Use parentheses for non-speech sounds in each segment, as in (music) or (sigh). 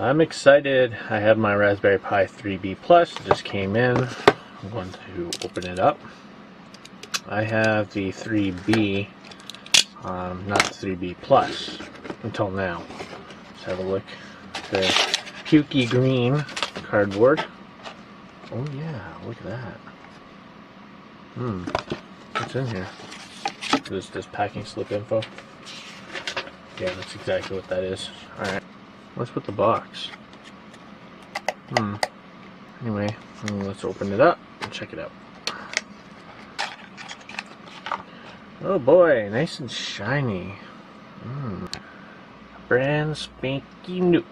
I'm excited. I have my Raspberry Pi 3B Plus. It just came in. I'm going to open it up. I have the 3B, um, not the 3B Plus, until now. Let's have a look. The pukey green cardboard. Oh yeah, look at that. Hmm, what's in here? This this packing slip info. Yeah, that's exactly what that is. Alright, what's with the box? Hmm. Anyway, let's open it up and check it out. Oh boy, nice and shiny. Mm. Brand spanky new.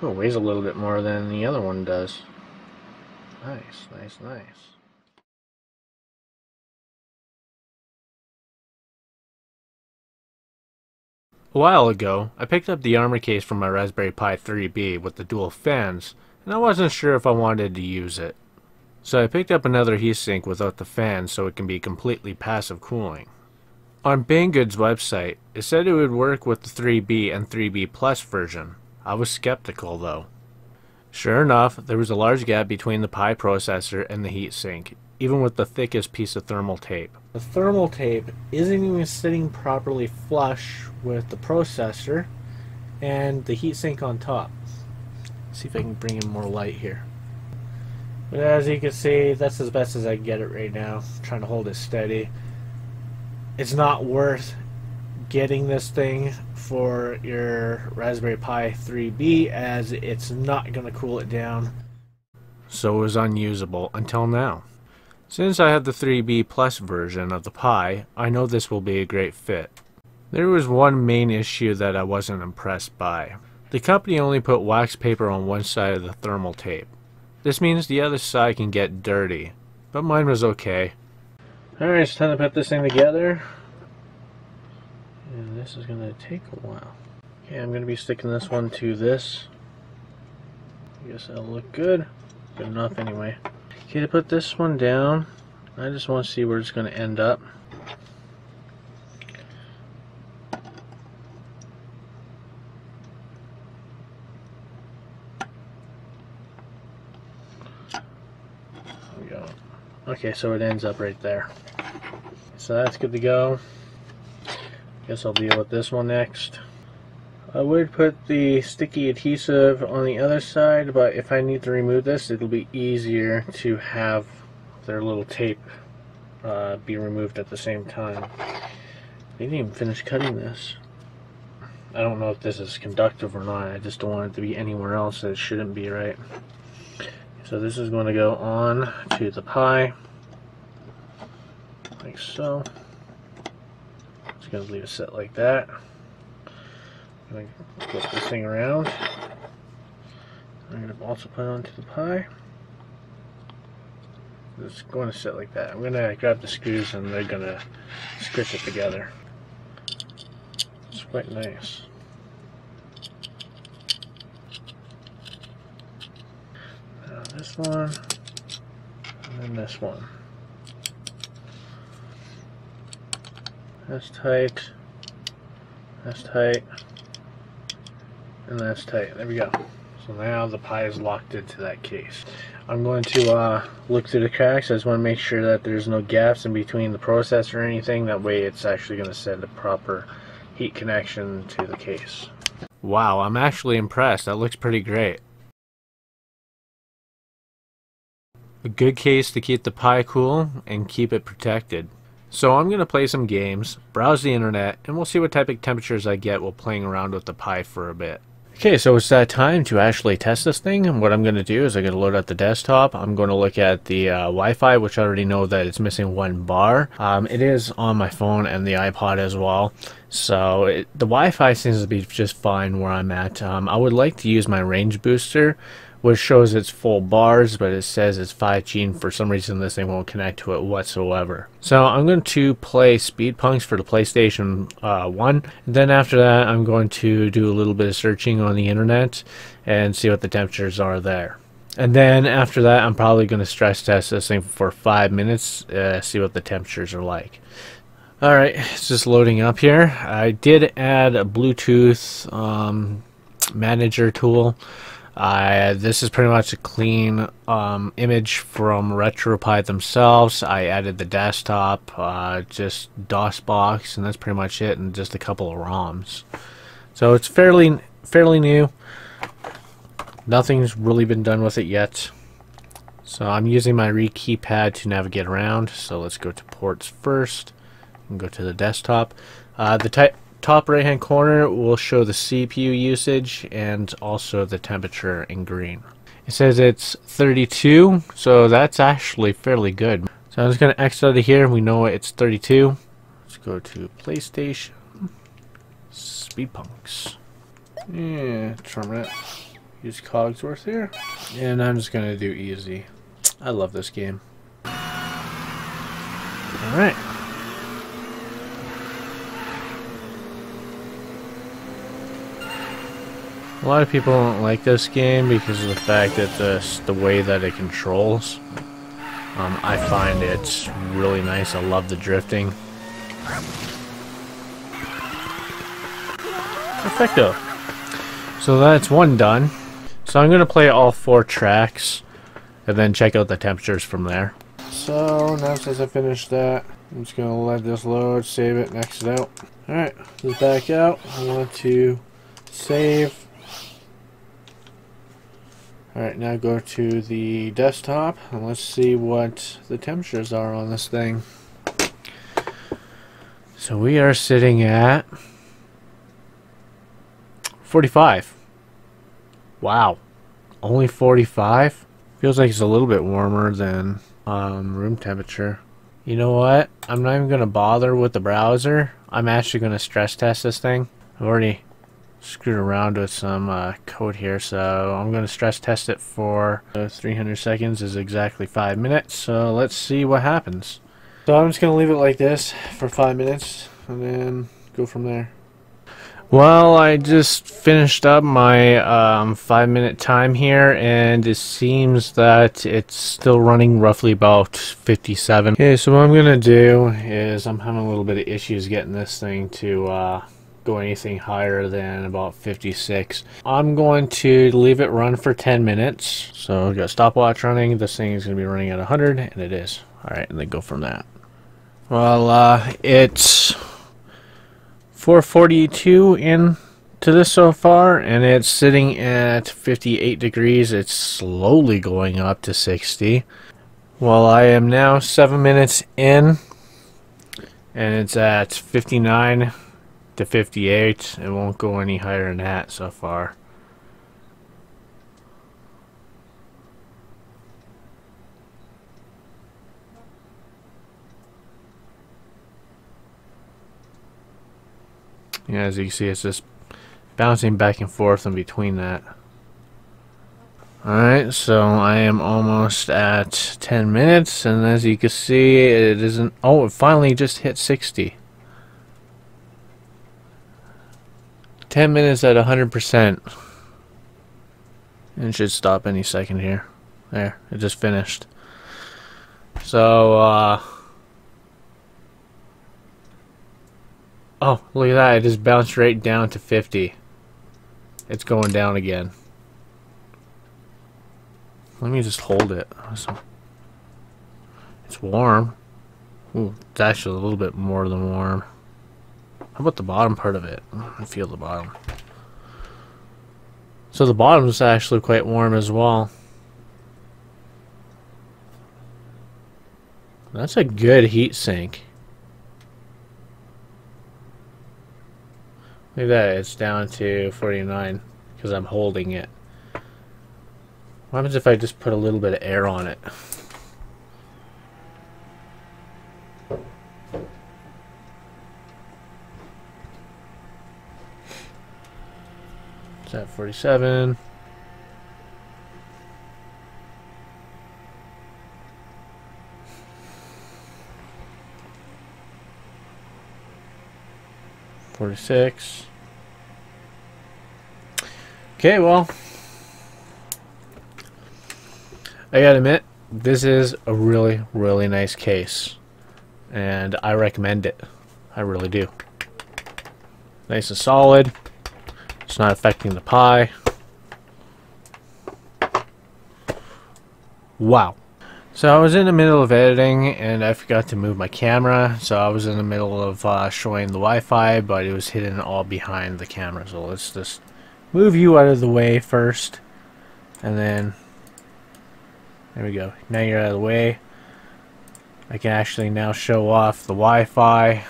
Oh, weighs a little bit more than the other one does. Nice, nice, nice. A while ago, I picked up the armor case from my Raspberry Pi 3B with the dual fans, and I wasn't sure if I wanted to use it. So I picked up another heatsink without the fan so it can be completely passive cooling. On Banggood's website, it said it would work with the 3B and 3B Plus version. I was skeptical though. Sure enough, there was a large gap between the Pi processor and the heatsink, even with the thickest piece of thermal tape. The thermal tape isn't even sitting properly flush with the processor and the heatsink on top. Let's see if I can bring in more light here. But as you can see, that's as best as I can get it right now. I'm trying to hold it steady. It's not worth getting this thing for your Raspberry Pi 3B as it's not going to cool it down. So it was unusable until now. Since I have the 3B Plus version of the Pi, I know this will be a great fit. There was one main issue that I wasn't impressed by. The company only put wax paper on one side of the thermal tape. This means the other side can get dirty, but mine was okay. Alright, it's time to put this thing together. And this is going to take a while. Okay, I'm going to be sticking this one to this. I guess that'll look good. Good enough anyway. Okay, to put this one down, I just want to see where it's going to end up. Okay, so it ends up right there. So that's good to go. Guess I'll deal with this one next. I would put the sticky adhesive on the other side, but if I need to remove this, it'll be easier to have their little tape uh, be removed at the same time. They didn't even finish cutting this. I don't know if this is conductive or not. I just don't want it to be anywhere else it shouldn't be, right? So this is going to go on to the Pi, like so. Just going to leave it set like that. I'm going to flip this thing around. I'm going to also put it onto the Pi. It's going to sit like that. I'm going to grab the screws and they're going to scritch it together. It's quite nice. this one, and then this one. That's tight, that's tight, and that's tight. There we go. So now the Pi is locked into that case. I'm going to uh, look through the cracks. I just want to make sure that there's no gaps in between the processor or anything. That way it's actually going to send a proper heat connection to the case. Wow, I'm actually impressed. That looks pretty great. A good case to keep the Pi cool and keep it protected. So I'm going to play some games, browse the internet, and we'll see what type of temperatures I get while playing around with the Pi for a bit. Okay, so it's that time to actually test this thing. And what I'm going to do is I'm going to load up the desktop. I'm going to look at the uh, Wi-Fi, which I already know that it's missing one bar. Um, it is on my phone and the iPod as well. So it, the Wi-Fi seems to be just fine where I'm at. Um, I would like to use my range booster, which shows its full bars, but it says it's 5G, and for some reason this thing won't connect to it whatsoever. So I'm going to play Speed Punks for the PlayStation uh, 1. And then after that, I'm going to do a little bit of searching on the internet and see what the temperatures are there. And then after that, I'm probably going to stress test this thing for five minutes, uh, see what the temperatures are like. Alright, it's just loading up here. I did add a Bluetooth um, manager tool. Uh, this is pretty much a clean um, image from RetroPie themselves. I added the desktop, uh, just DOSBox, and that's pretty much it, and just a couple of ROMs. So it's fairly fairly new. Nothing's really been done with it yet. So I'm using my re keypad to navigate around. So let's go to ports first and go to the desktop. Uh, the top right hand corner will show the CPU usage and also the temperature in green. It says it's 32, so that's actually fairly good. So I'm just going to exit out of here. We know it's 32. Let's go to PlayStation. Speedpunks. Yeah, Terminate. Use Cogsworth here. And I'm just going to do easy. I love this game. Alright. A lot of people don't like this game because of the fact that the, the way that it controls. Um, I find it's really nice. I love the drifting. Perfecto. So that's one done. So I'm going to play all four tracks and then check out the temperatures from there. So now since I finished that, I'm just going to let this load, save it, next it out. Alright, let's back out. I want to save Alright, now go to the desktop and let's see what the temperatures are on this thing. So we are sitting at 45. Wow. Only 45? Feels like it's a little bit warmer than um, room temperature. You know what? I'm not even going to bother with the browser. I'm actually going to stress test this thing. I've already screwed around with some uh, code here. So I'm going to stress test it for uh, 300 seconds is exactly 5 minutes. So let's see what happens. So I'm just going to leave it like this for 5 minutes and then go from there. Well I just finished up my um, 5 minute time here and it seems that it's still running roughly about 57 okay so what I'm going to do is I'm having a little bit of issues getting this thing to uh, go anything higher than about 56. I'm going to leave it run for 10 minutes. So I've got stopwatch running. This thing is going to be running at 100, and it is. Alright, and then go from that. Well, uh, it's 442 in to this so far, and it's sitting at 58 degrees. It's slowly going up to 60. Well, I am now 7 minutes in, and it's at 59 to 58. It won't go any higher than that so far. Yeah, as you can see, it's just bouncing back and forth in between that. Alright, so I am almost at 10 minutes, and as you can see, it isn't... Oh, it finally just hit 60. 10 minutes at 100%. And should stop any second here. There, it just finished. So, uh... Oh, look at that. It just bounced right down to 50. It's going down again. Let me just hold it. It's warm. Ooh, it's actually a little bit more than warm. How about the bottom part of it? I feel the bottom. So the bottom is actually quite warm as well. That's a good heat sink. Look at that, it's down to 49 because I'm holding it. What happens if I just put a little bit of air on it? at 47. Forty-six. Okay, well, I gotta admit, this is a really, really nice case, and I recommend it. I really do. Nice and solid It's not affecting the Pi. Wow. So I was in the middle of editing and I forgot to move my camera. So I was in the middle of uh, showing the Wi-Fi, but it was hidden all behind the camera. So let's just move you out of the way first. And then, there we go. Now you're out of the way. I can actually now show off the Wi-Fi.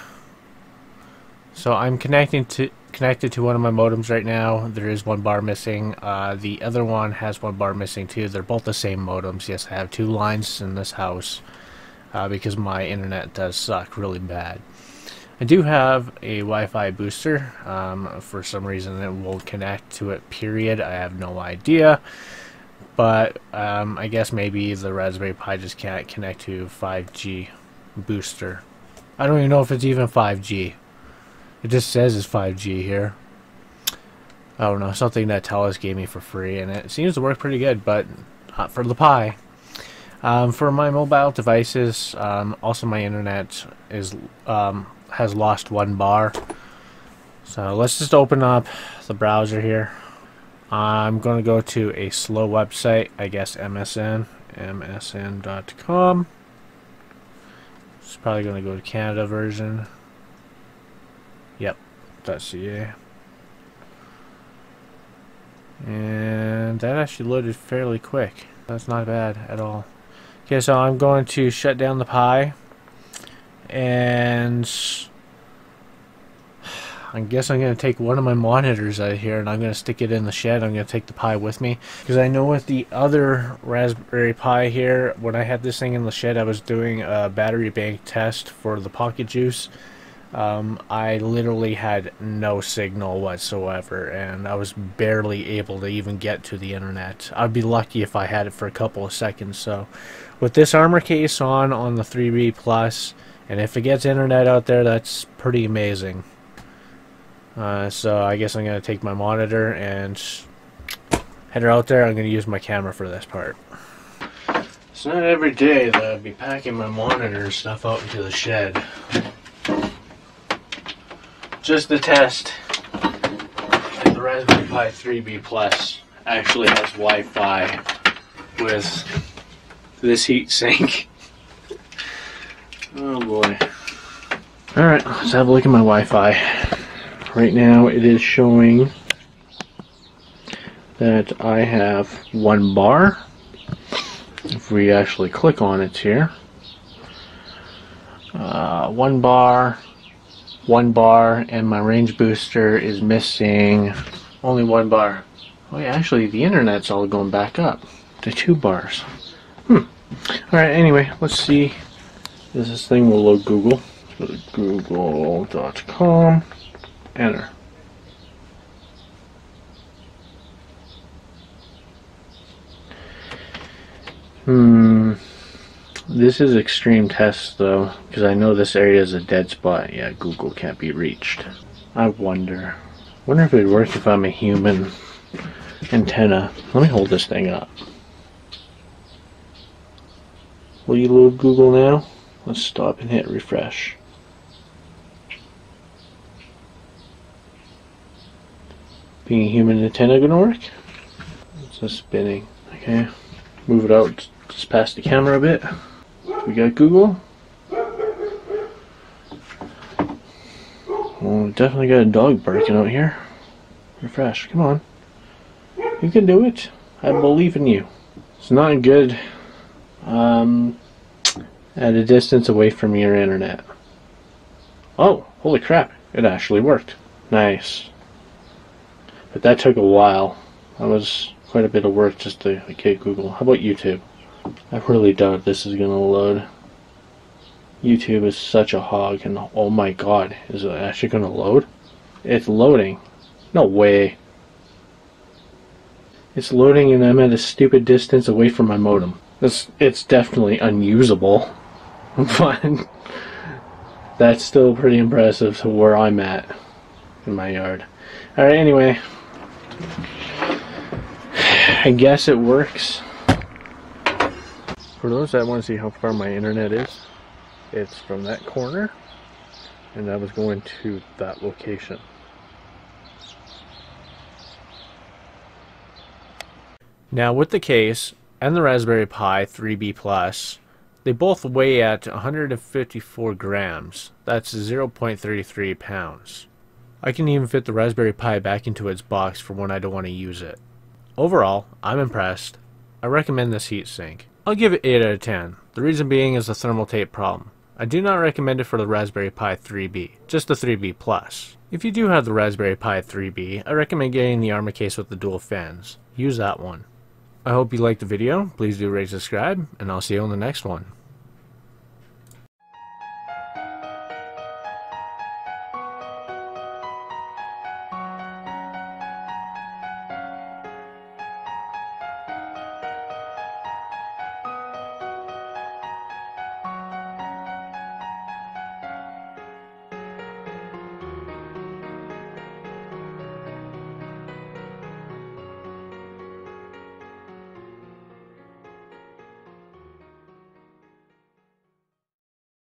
So I'm connecting to connected to one of my modems right now. There is one bar missing. Uh, the other one has one bar missing too. They're both the same modems. Yes, I have two lines in this house uh, because my internet does suck really bad. I do have a Wi-Fi booster. Um, for some reason it won't connect to it, period. I have no idea. But um, I guess maybe the Raspberry Pi just can't connect to 5G booster. I don't even know if it's even 5G. It just says it's 5G here. I don't know, something that Telus gave me for free, and it seems to work pretty good, but not for the Pi. Um, for my mobile devices, um, also my internet is um, has lost one bar. So let's just open up the browser here. I'm going to go to a slow website, I guess MSN, msn.com. It's probably going to go to Canada version. Yep, .ca. And that actually loaded fairly quick. That's not bad at all. Okay, so I'm going to shut down the Pi. And I guess I'm going to take one of my monitors out here and I'm going to stick it in the shed. I'm going to take the Pi with me. Because I know with the other Raspberry Pi here, when I had this thing in the shed, I was doing a battery bank test for the Pocket Juice um, I literally had no signal whatsoever, and I was barely able to even get to the internet. I'd be lucky if I had it for a couple of seconds. So, with this armor case on on the 3B Plus, and if it gets internet out there, that's pretty amazing. Uh, so I guess I'm gonna take my monitor and head out there. I'm gonna use my camera for this part. It's not every day that I'd be packing my monitor and stuff out into the shed just to test the Raspberry Pi 3B Plus actually has Wi-Fi with this heat sink. (laughs) oh boy. Alright, let's have a look at my Wi-Fi. Right now it is showing that I have one bar. If we actually click on it here. Uh, one bar, one bar and my range booster is missing only one bar. Oh yeah, actually the internet's all going back up to two bars. Hmm. Alright, anyway, let's see. Does this thing will load Google. Google.com. Enter. Hmm. This is extreme test though, because I know this area is a dead spot. Yeah, Google can't be reached. I wonder. wonder if it would work if I'm a human antenna. Let me hold this thing up. Will you load Google now? Let's stop and hit refresh. Being a human antenna gonna work? It's just spinning. Okay. Move it out just past the camera a bit. We got Google. Well, definitely got a dog barking out here. Refresh. Come on. You can do it. I believe in you. It's not good um, at a distance away from your internet. Oh, holy crap. It actually worked. Nice. But that took a while. That was quite a bit of work just to get Google. How about YouTube? I really doubt this is gonna load. YouTube is such a hog, and oh my god, is it actually gonna load? It's loading. No way. It's loading and I'm at a stupid distance away from my modem. It's, it's definitely unusable, (laughs) but that's still pretty impressive to where I'm at in my yard. Alright, anyway. (sighs) I guess it works. For those that want to see how far my internet is, it's from that corner, and I was going to that location. Now with the case and the Raspberry Pi 3B Plus, they both weigh at 154 grams. That's 0.33 pounds. I can even fit the Raspberry Pi back into its box for when I don't want to use it. Overall, I'm impressed. I recommend this heatsink. I'll give it 8 out of 10. The reason being is the thermal tape problem. I do not recommend it for the Raspberry Pi 3B, just the 3B Plus. If you do have the Raspberry Pi 3B, I recommend getting the armor case with the dual fans. Use that one. I hope you liked the video. Please do rate subscribe, and I'll see you on the next one.